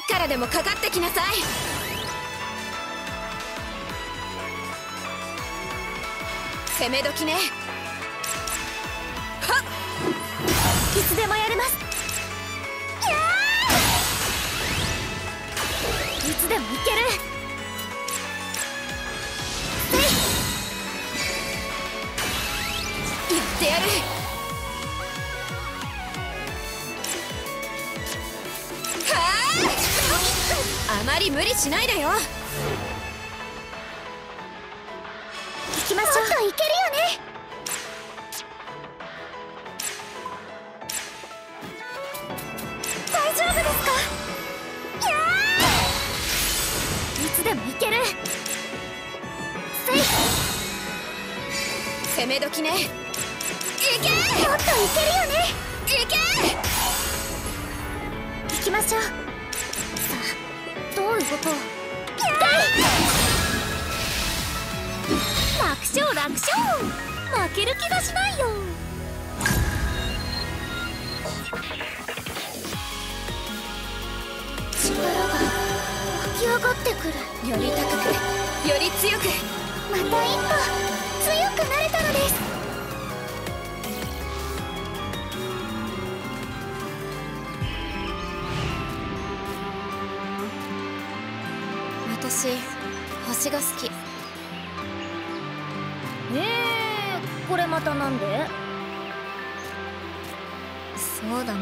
っからでもかかってきなさい。攻め時ね。しないでよ。より高くより強くまた一歩強くなれたのです。私星が好き。えー、これまたなんで？そうだな。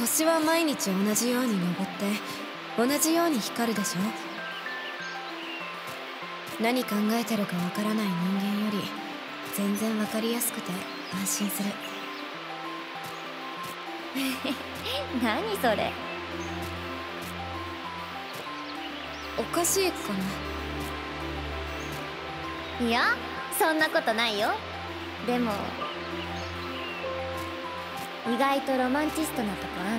星は毎日同じように登って同じように光るでしょ？何考えてるかわからない人間より全然わかりやすくて安心する。何それ？おかしいかな？いやそんなことないよ。でも意外とロマンチストなとこあんだね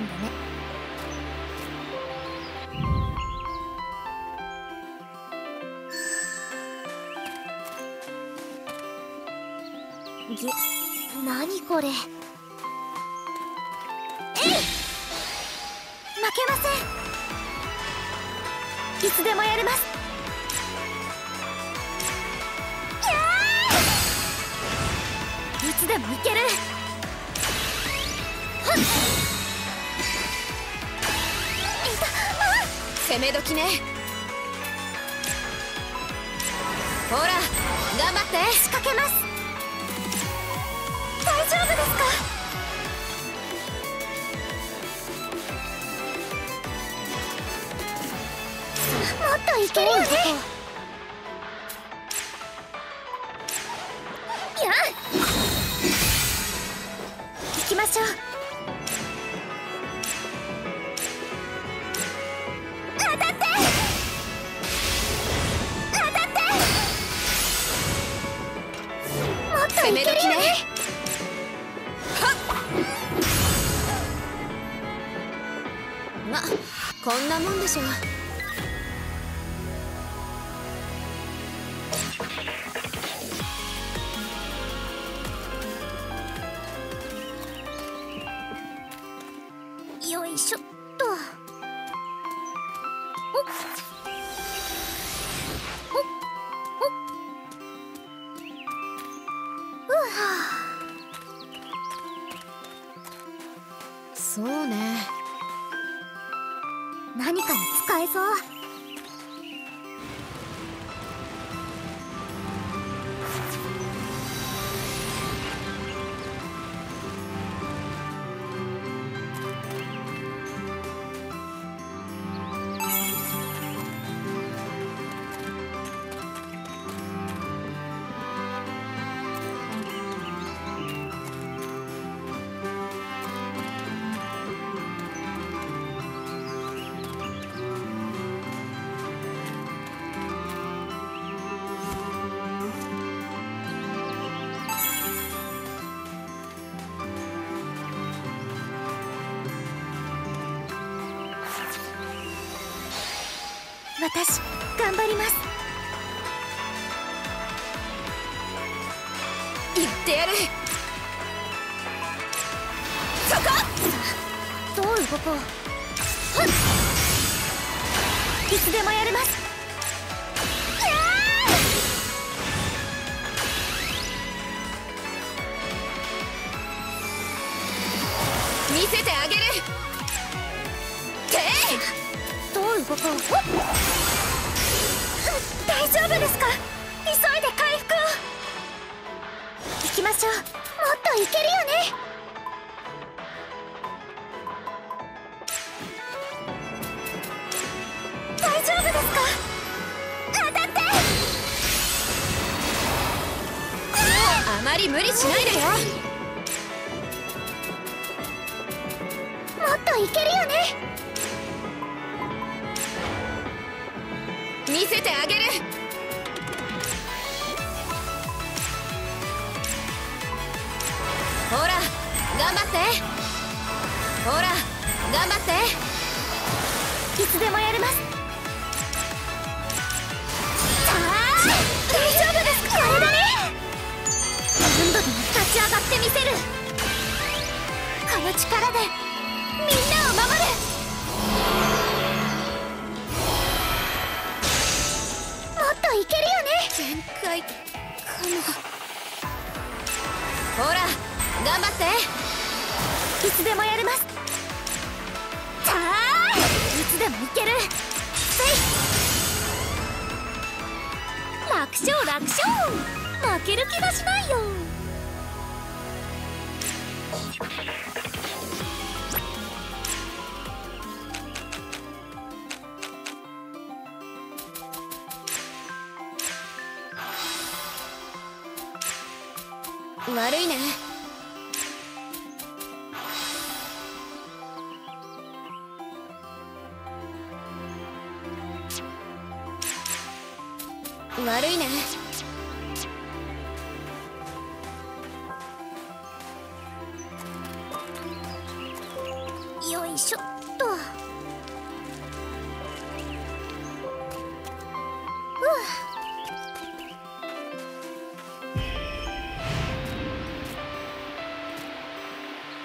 げ何これ。えい負けません。いつでもやれます。い！つでもいける。はっ！攻め時ね。ほら頑張って。仕掛けます。いけるよね。やあ行きましょう攻め時ねねまこんなもんでしょよ私頑張ります。やってやる。そこ。どう動こう。いつでもやれます。見せてあげる。てどう動こう。もっといけるよね。大丈夫ですか？当たって！あまり無理しないで。よもっといけるよね。見せてあげるほら頑張って。ほら頑張って。いつでもやれます。大丈夫です。かあれだね。何度でも立ち上がってみせる。この力でみんなを守る。もっといけるよね。限界。かもほら頑張って。いつでもやれます。さあいつでもいける。せい。楽勝楽勝。負ける気がしないよ。悪いね。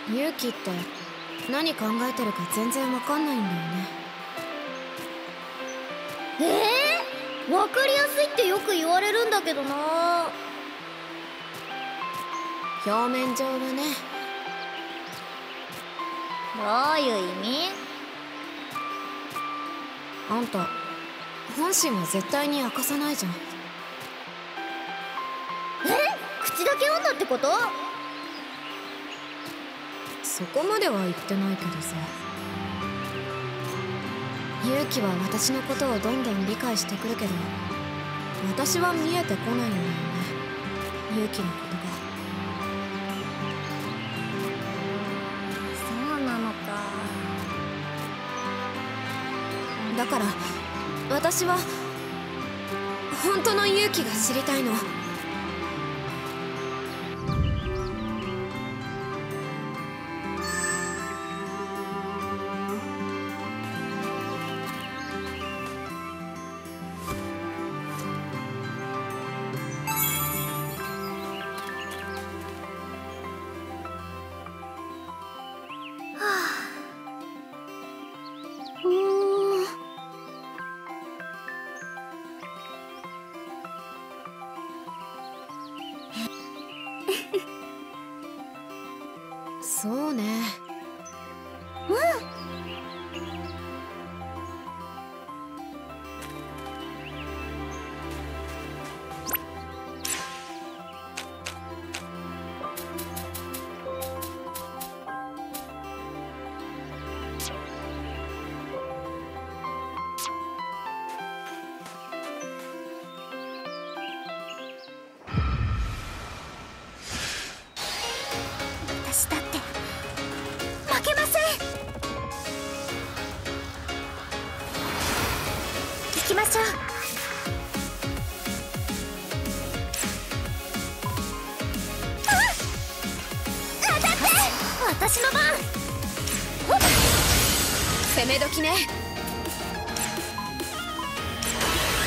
勇気って何考えてるか全然わかんないんだよね。えー、わかりやすいってよく言われるんだけどな。表面上はね。どういう意味？あんた本心は絶対に明かさないじゃん。え？口だけ女ってこと？そこまでは言ってないけどさ。勇気は私のことをどんどん理解してくるけど私は見えてこないんだよね。勇気のことがそうなのか。だから私は本当の勇気が知りたいのきましょう。私の番！攻め時ね。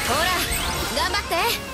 ほら頑張って！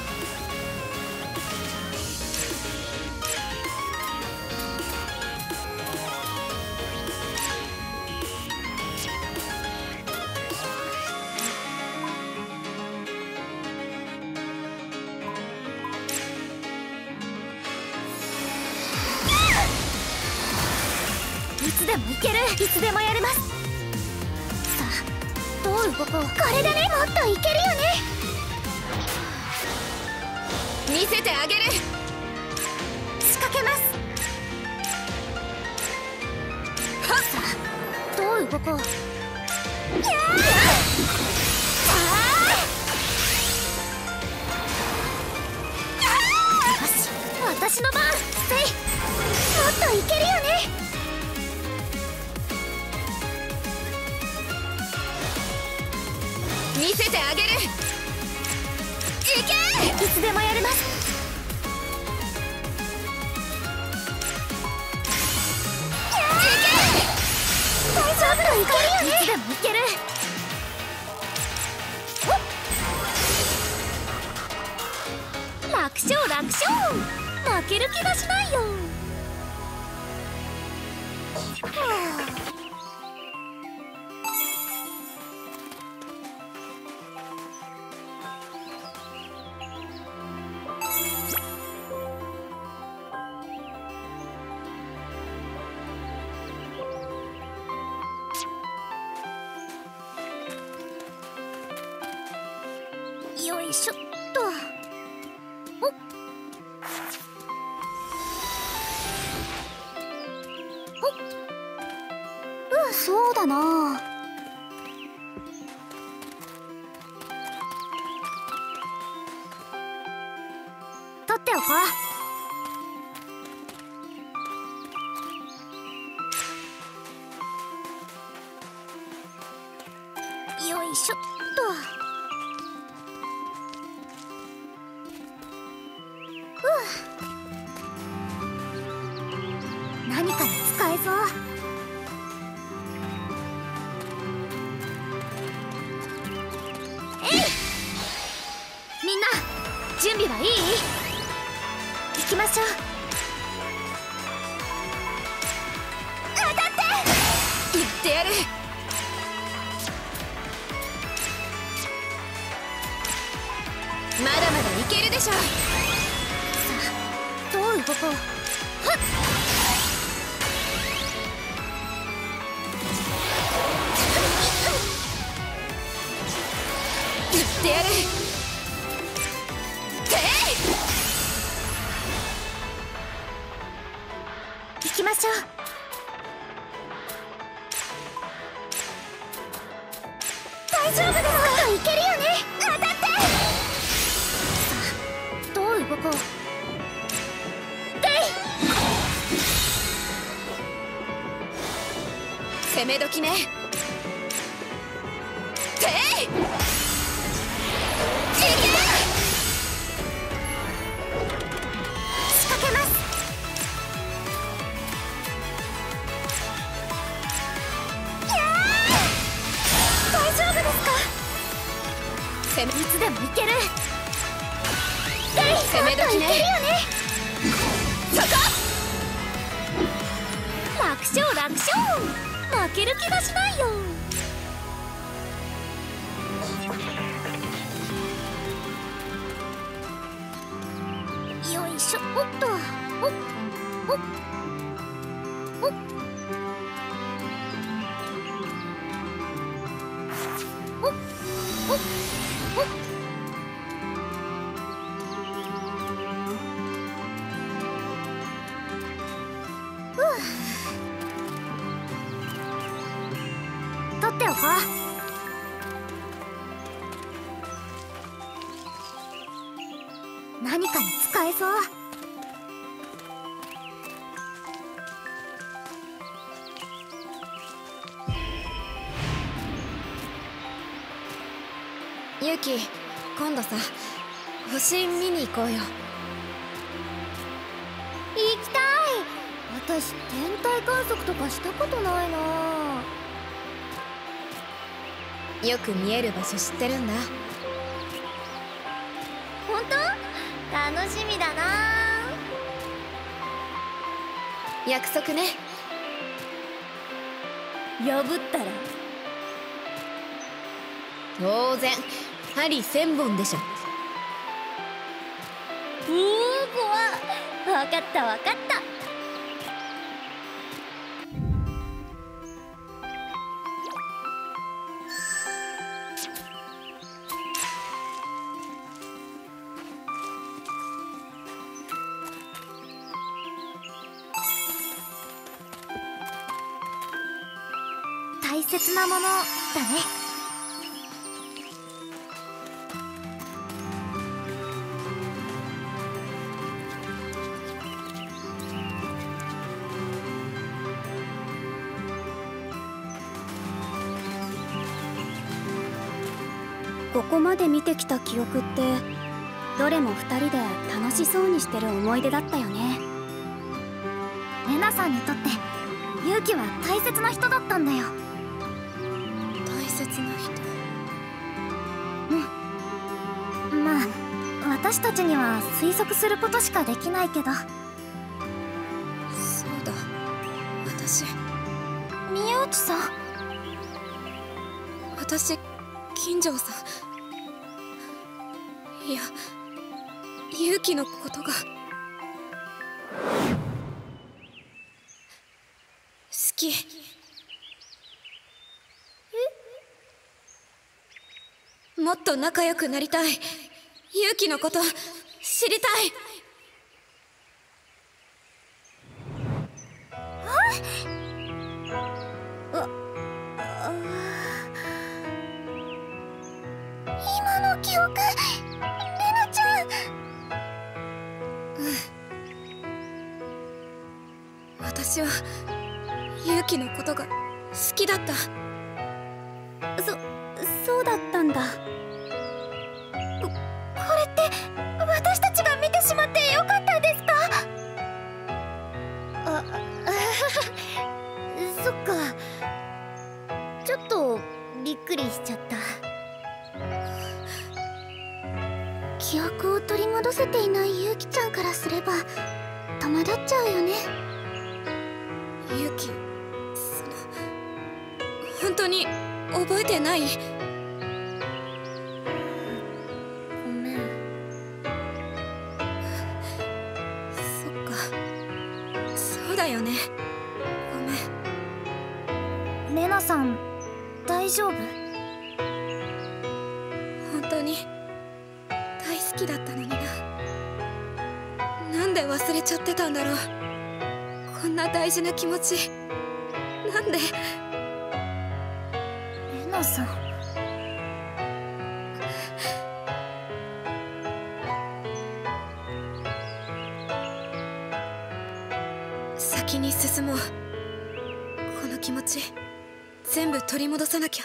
出しなだな。ける気がしないよ。よいしょ。おっと。おっ。おっ。そう。ユキ今度さ星見に行こうよ。行きたい。私天体観測とかしたことないな。よく見える場所知ってるんだ。本当？楽しみだな。約束ね。破ったら？当然。針千本でしょ。うー怖っ。分かった分かった。まで見てきた記憶ってどれも2人で楽しそうにしてる思い出だったよね。レナさんにとって勇気は大切な人だったんだよ。大切な人？まあ私たちには推測することしかできないけど。そうだ。私。宮内さん？私金城さんいや勇気のことが。好き。え？もっと仲良くなりたい。勇気のこと知りたい。今の記憶。私は勇気のことが好きだった。ってたんだろう。こんな大事な気持ち。なんで？レナさん。先に進もう。この気持ち全部取り戻さなきゃ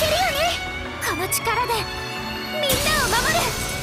けるよね。この力でみんなを守る。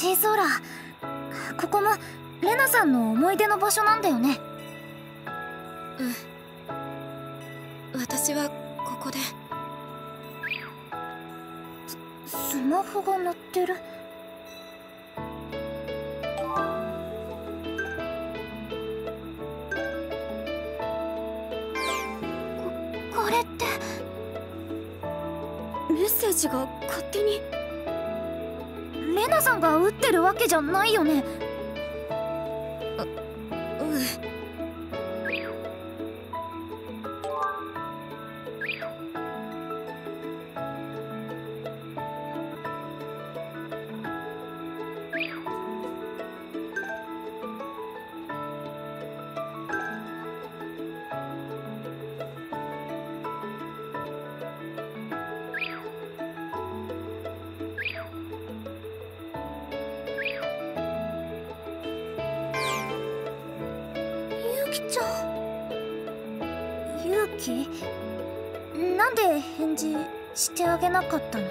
星空ここもレナさんの思い出の場所なんだよね。私はここで。スマホが鳴ってる。ここれって。メッセージがが打ってるわけじゃないよね。きちゃん。ゆうきなんで返事してあげなかったの？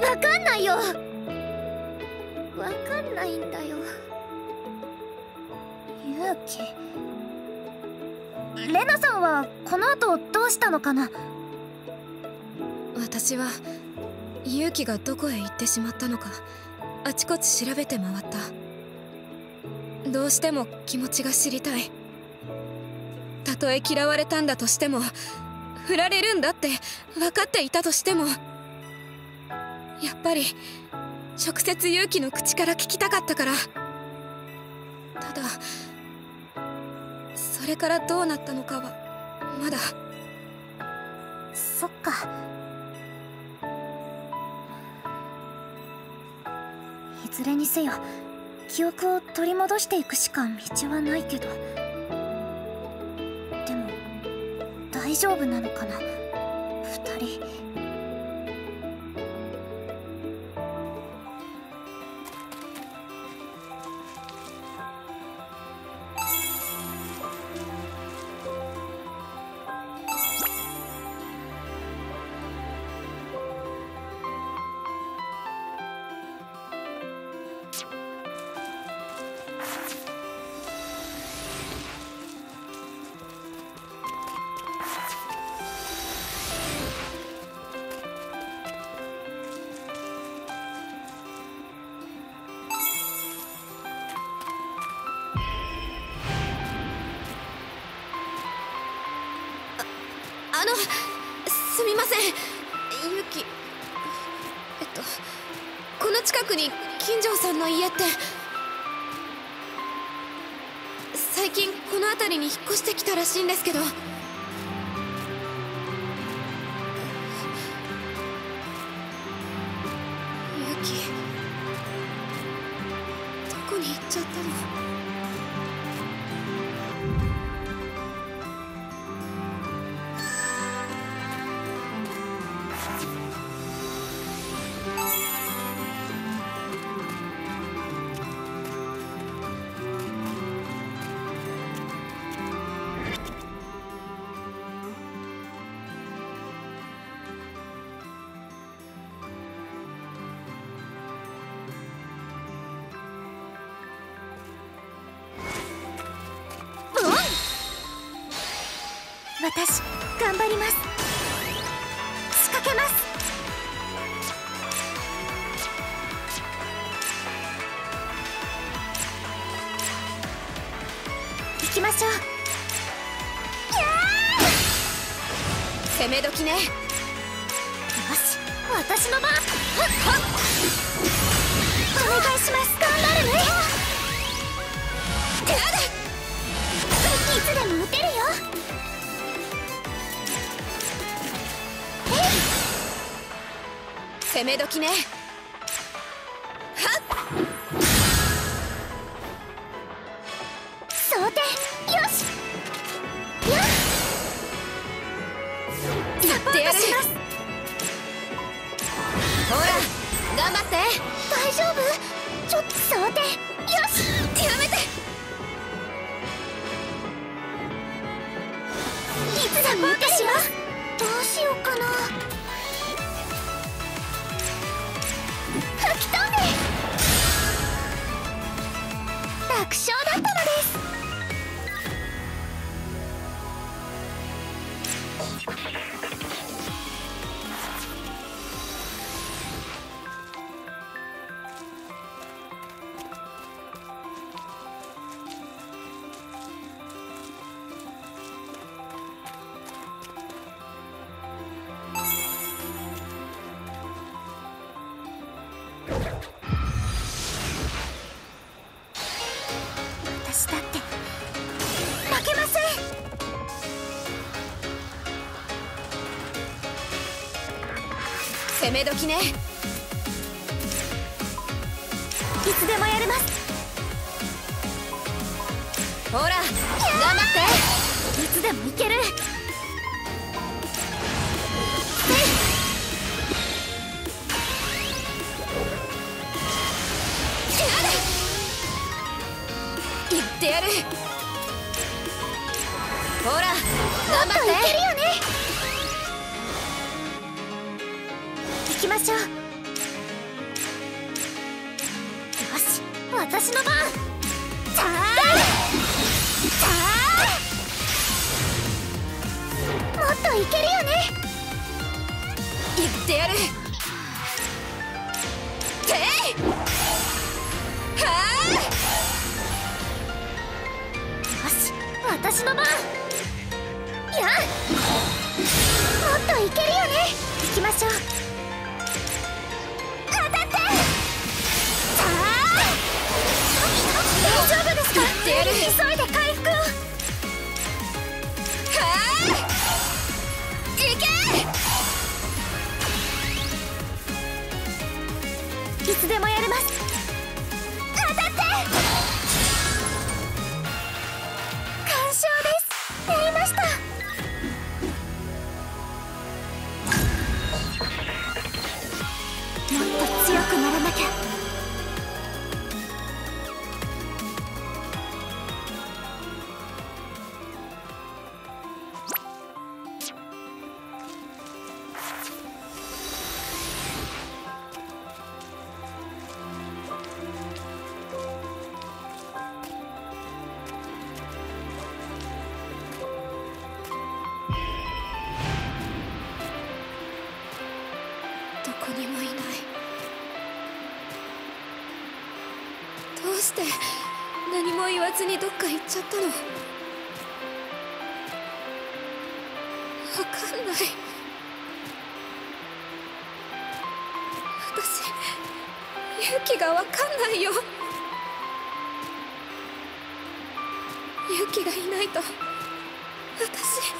わかんないよ。わかんないんだよ。ゆうきレナさんはこの後どうしたのかな？私は勇気がどこへ行ってしまったのか。あちこち調べて回った。どうしても気持ちが知りたい。たとえ嫌われたんだとしても振られるんだって分かっていたとしてもやっぱり直接勇気の口から聞きたかったから。ただそれからどうなったのかはまだ。そっか。ずれにせよ。記憶を取り戻していくしか道はないけど。でも大丈夫なのかな？2人。あのすみません。ユキえっとこの近くに金城さんの家って最近この辺りに引っ越してきたらしいんですけど。頑張ります。仕掛けます。行きましょう。攻め時ね。よし私の番。お願いします。頑張るね。攻め時ね。攻め時ね。いつでもやれます。ほら頑張って。いつでもいける。言ってやる。ほら頑張もっといけってるよきましょう。よし私の番。さあさあもっといけるよね。言ってやる。てい。はよし私の番。やんもっといけるよね。行きましょうですかってやる急いで回復を。はいけ！いつでもやれます。別にどっか行っちゃったの。わかんない。私勇気がわかんないよ。勇気がいないと私